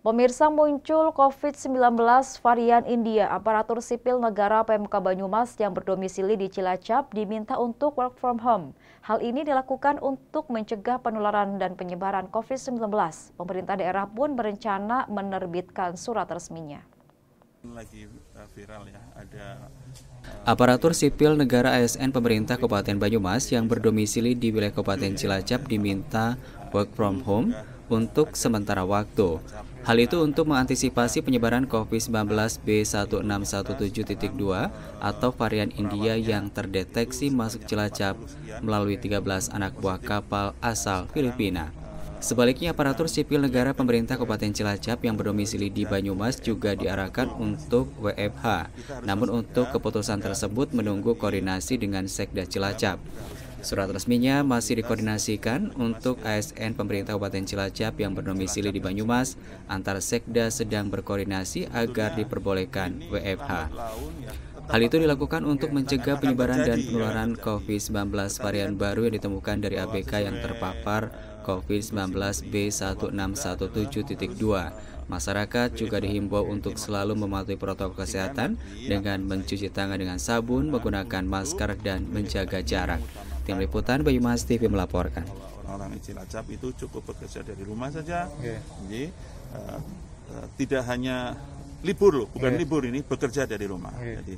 Pemirsa muncul COVID-19 varian India, aparatur sipil negara PMK Banyumas yang berdomisili di Cilacap diminta untuk work from home. Hal ini dilakukan untuk mencegah penularan dan penyebaran COVID-19. Pemerintah daerah pun berencana menerbitkan surat resminya. Lagi eh, viral ya, ada eh, Aparatur sipil negara ASN pemerintah Kabupaten Banyumas yang berdomisili di wilayah Kabupaten Cilacap diminta work from home untuk sementara waktu. Hal itu untuk mengantisipasi penyebaran COVID-19 B1617.2 atau varian India yang terdeteksi masuk Cilacap melalui 13 anak buah kapal asal Filipina. Sebaliknya, aparatur sipil negara pemerintah Kabupaten Cilacap yang berdomisili di Banyumas juga diarahkan untuk WFH. Namun untuk keputusan tersebut menunggu koordinasi dengan Sekda Cilacap. Surat resminya masih dikoordinasikan untuk ASN pemerintah Kabupaten Cilacap yang berdomisili di Banyumas antar sekda sedang berkoordinasi agar diperbolehkan WFH. Hal itu dilakukan untuk mencegah penyebaran dan penularan COVID-19 varian baru yang ditemukan dari ABK yang terpapar COVID-19 B1617.2. Masyarakat juga dihimbau untuk selalu mematuhi protokol kesehatan dengan mencuci tangan dengan sabun, menggunakan masker, dan menjaga jarak. Tim Liputan Bayu Mas TV melaporkan. Orang Cilacap itu cukup bekerja dari rumah saja. Okay. Jadi uh, uh, tidak hanya libur loh, bukan okay. libur ini bekerja dari rumah. Okay. Jadi